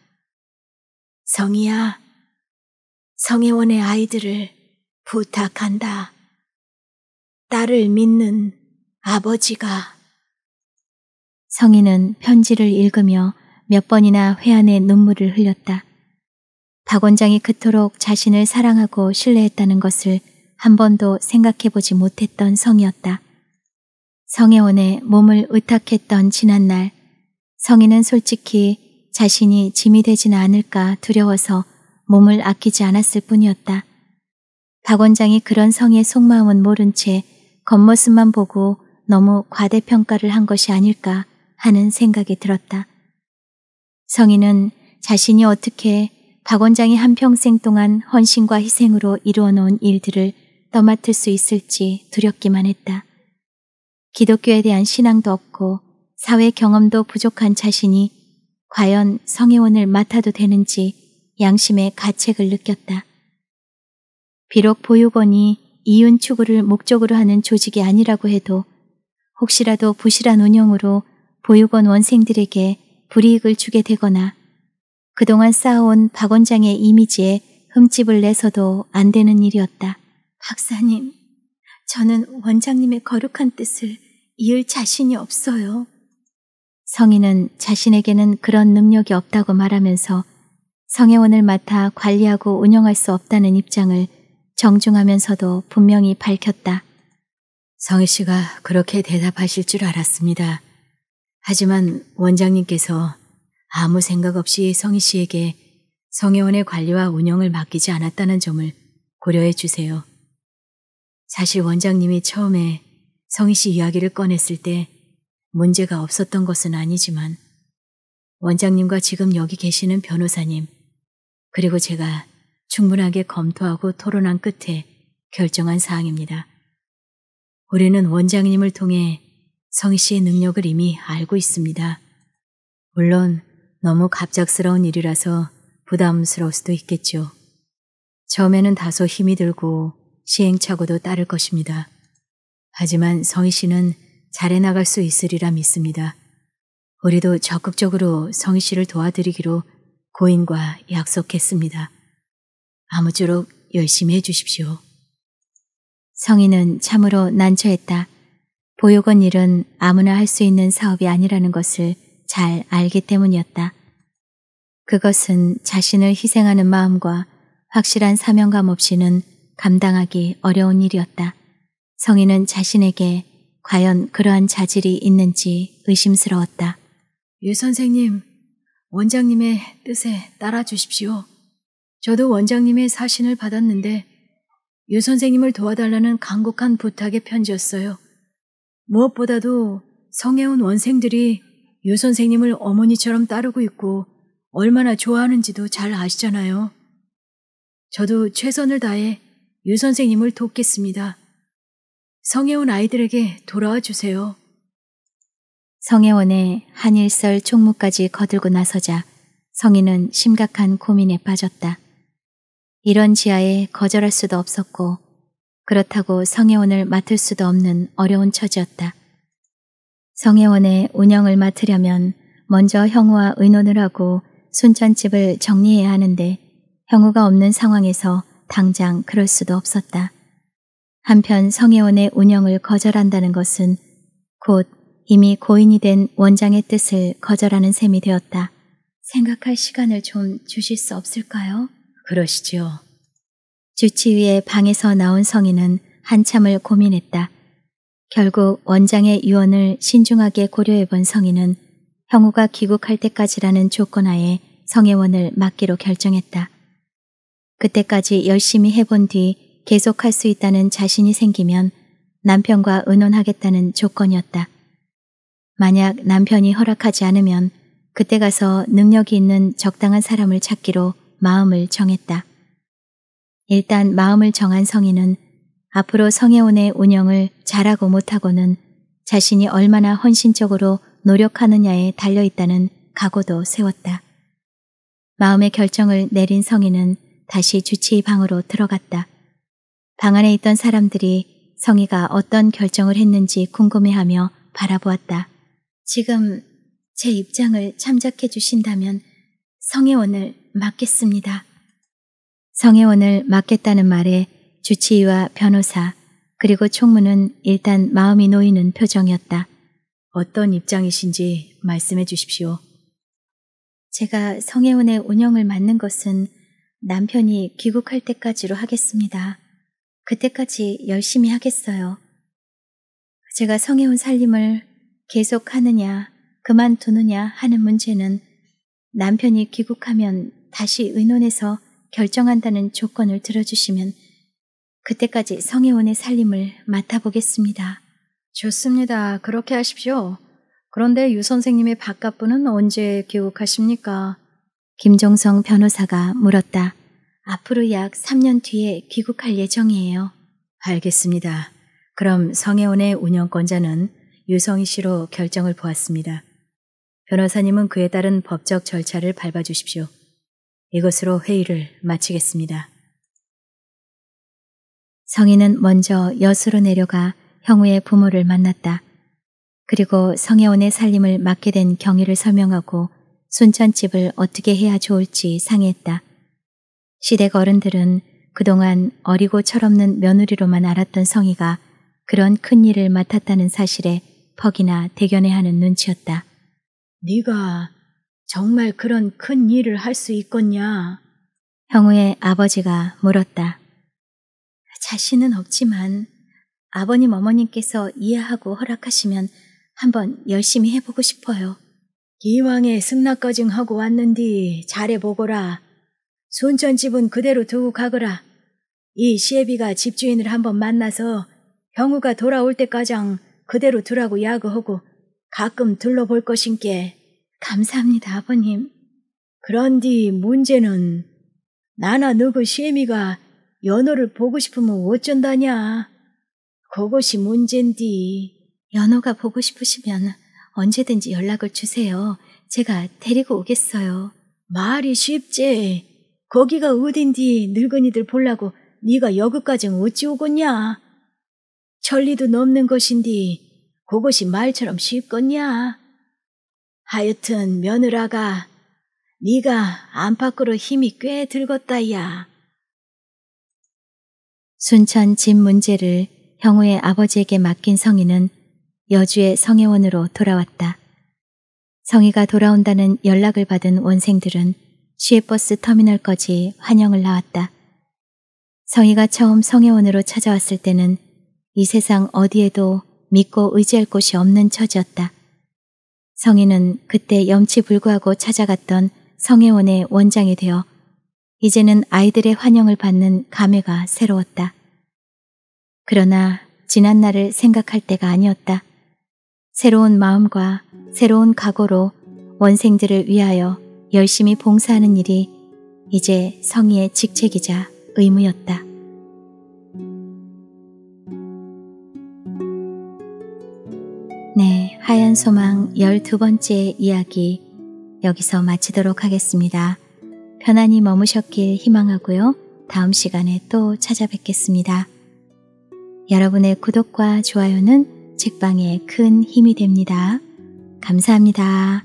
성이야, 성혜원의 아이들을 부탁한다. 딸을 믿는 아버지가 성희는 편지를 읽으며 몇 번이나 회한의 눈물을 흘렸다. 박 원장이 그토록 자신을 사랑하고 신뢰했다는 것을 한 번도 생각해 보지 못했던 성이었다. 성혜원의 몸을 의탁했던 지난날, 성희는 솔직히 자신이 짐이 되지는 않을까 두려워서 몸을 아끼지 않았을 뿐이었다. 박 원장이 그런 성의 속마음은 모른 채 겉모습만 보고 너무 과대평가를 한 것이 아닐까 하는 생각이 들었다. 성희는 자신이 어떻게 박 원장이 한평생 동안 헌신과 희생으로 이루어 놓은 일들을 떠맡을 수 있을지 두렵기만 했다. 기독교에 대한 신앙도 없고 사회 경험도 부족한 자신이 과연 성혜원을 맡아도 되는지 양심의 가책을 느꼈다. 비록 보육원이 이윤 추구를 목적으로 하는 조직이 아니라고 해도 혹시라도 부실한 운영으로 보육원 원생들에게 불이익을 주게 되거나 그동안 쌓아온 박 원장의 이미지에 흠집을 내서도 안 되는 일이었다. 박사님, 저는 원장님의 거룩한 뜻을 이을 자신이 없어요. 성인은 자신에게는 그런 능력이 없다고 말하면서 성혜원을 맡아 관리하고 운영할 수 없다는 입장을 정중하면서도 분명히 밝혔다. 성희 씨가 그렇게 대답하실 줄 알았습니다. 하지만 원장님께서 아무 생각 없이 성희 씨에게 성혜원의 관리와 운영을 맡기지 않았다는 점을 고려해 주세요. 사실 원장님이 처음에 성희 씨 이야기를 꺼냈을 때 문제가 없었던 것은 아니지만 원장님과 지금 여기 계시는 변호사님 그리고 제가 충분하게 검토하고 토론한 끝에 결정한 사항입니다. 우리는 원장님을 통해 성희 씨의 능력을 이미 알고 있습니다. 물론 너무 갑작스러운 일이라서 부담스러울 수도 있겠죠. 처음에는 다소 힘이 들고 시행착오도 따를 것입니다. 하지만 성희 씨는 잘해 나갈 수 있으리라 믿습니다. 우리도 적극적으로 성희 씨를 도와드리기로 고인과 약속했습니다. 아무쪼록 열심히 해주십시오. 성희는 참으로 난처했다. 보육원 일은 아무나 할 수 있는 사업이 아니라는 것을 잘 알기 때문이었다. 그것은 자신을 희생하는 마음과 확실한 사명감 없이는 감당하기 어려운 일이었다. 성희는 자신에게 과연 그러한 자질이 있는지 의심스러웠다. 유 선생님, 원장님의 뜻에 따라 주십시오. 저도 원장님의 사신을 받았는데 유 선생님을 도와달라는 간곡한 부탁의 편지였어요. 무엇보다도 성해온 원생들이 유 선생님을 어머니처럼 따르고 있고 얼마나 좋아하는지도 잘 아시잖아요. 저도 최선을 다해 유 선생님을 돕겠습니다. 성해온 아이들에게 돌아와 주세요. 성혜원의 한일설 총무까지 거들고 나서자 성희는 심각한 고민에 빠졌다. 이런 지하에 거절할 수도 없었고 그렇다고 성혜원을 맡을 수도 없는 어려운 처지였다. 성혜원의 운영을 맡으려면 먼저 형우와 의논을 하고 순천집을 정리해야 하는데 형우가 없는 상황에서 당장 그럴 수도 없었다. 한편 성혜원의 운영을 거절한다는 것은 곧 이미 고인이 된 원장의 뜻을 거절하는 셈이 되었다. 생각할 시간을 좀 주실 수 없을까요? 그러시죠. 주치의의 방에서 나온 성인은 한참을 고민했다. 결국 원장의 유언을 신중하게 고려해 본 성인은 형우가 귀국할 때까지라는 조건하에 성혜원을 맡기로 결정했다. 그때까지 열심히 해본 뒤 계속할 수 있다는 자신이 생기면 남편과 의논하겠다는 조건이었다. 만약 남편이 허락하지 않으면 그때 가서 능력이 있는 적당한 사람을 찾기로 마음을 정했다. 일단 마음을 정한 성인은 앞으로 성혜원의 운영을 잘하고 못하고는 자신이 얼마나 헌신적으로 노력하느냐에 달려있다는 각오도 세웠다. 마음의 결정을 내린 성인은 다시 주치의 방으로 들어갔다. 방 안에 있던 사람들이 성희가 어떤 결정을 했는지 궁금해하며 바라보았다. 지금 제 입장을 참작해 주신다면 성혜원을 맡겠습니다. 성혜원을 맡겠다는 말에 주치의와 변호사 그리고 총무는 일단 마음이 놓이는 표정이었다. 어떤 입장이신지 말씀해 주십시오. 제가 성혜원의 운영을 맡는 것은 남편이 귀국할 때까지로 하겠습니다. 그때까지 열심히 하겠어요. 제가 성혜원 살림을 계속 하느냐 그만두느냐 하는 문제는 남편이 귀국하면 다시 의논해서 결정한다는 조건을 들어주시면 그때까지 성혜원의 살림을 맡아보겠습니다. 좋습니다. 그렇게 하십시오. 그런데 유 선생님의 바깥 분은 언제 귀국하십니까? 김종성 변호사가 물었다. 앞으로 약 3년 뒤에 귀국할 예정이에요. 알겠습니다. 그럼 성혜원의 운영권자는 유성희 씨로 결정을 보았습니다. 변호사님은 그에 따른 법적 절차를 밟아주십시오. 이것으로 회의를 마치겠습니다. 성희는 먼저 여수로 내려가 형우의 부모를 만났다. 그리고 성혜원의 살림을 맡게 된 경위를 설명하고 순천집을 어떻게 해야 좋을지 상의했다. 시댁 어른들은 그동안 어리고 철없는 며느리로만 알았던 성희가 그런 큰 일을 맡았다는 사실에 퍽이나 대견해하는 눈치였다. 네가 정말 그런 큰 일을 할 수 있겠냐? 형우의 아버지가 물었다. 자신은 없지만 아버님 어머님께서 이해하고 허락하시면 한번 열심히 해보고 싶어요. 기왕에 승낙거증하고 왔는디 잘해보거라. 순천 집은 그대로 두고 가거라. 이 시애비가 집주인을 한번 만나서 형우가 돌아올 때까장 그대로 두라고 야구하고 가끔 둘러볼 것인께. 감사합니다, 아버님. 그런디 문제는 나나 너그 시애미가 연호를 보고 싶으면 어쩐다냐. 그것이 문제인디. 연호가 보고 싶으시면 언제든지 연락을 주세요. 제가 데리고 오겠어요. 말이 쉽지. 거기가 어딘디 늙은이들 볼라고 네가 여기까지 어찌 오겠냐. 천리도 넘는 것인디 그것이 말처럼 쉽겠냐. 하여튼 며느라가 네가 안팎으로 힘이 꽤 들겄다야. 순천 집 문제를 형우의 아버지에게 맡긴 성희는 여주의 성혜원으로 돌아왔다. 성희가 돌아온다는 연락을 받은 원생들은 시외버스 터미널까지 환영을 나왔다. 성희가 처음 성혜원으로 찾아왔을 때는 이 세상 어디에도 믿고 의지할 곳이 없는 처지였다. 성인은 그때 염치 불구하고 찾아갔던 성혜원의 원장이 되어 이제는 아이들의 환영을 받는 감회가 새로웠다. 그러나 지난 날을 생각할 때가 아니었다. 새로운 마음과 새로운 각오로 원생들을 위하여 열심히 봉사하는 일이 이제 성의의 직책이자 의무였다. 네, 하얀 소망 12번째 이야기 여기서 마치도록 하겠습니다. 편안히 머무셨길 희망하고요. 다음 시간에 또 찾아뵙겠습니다. 여러분의 구독과 좋아요는 책방에 큰 힘이 됩니다. 감사합니다.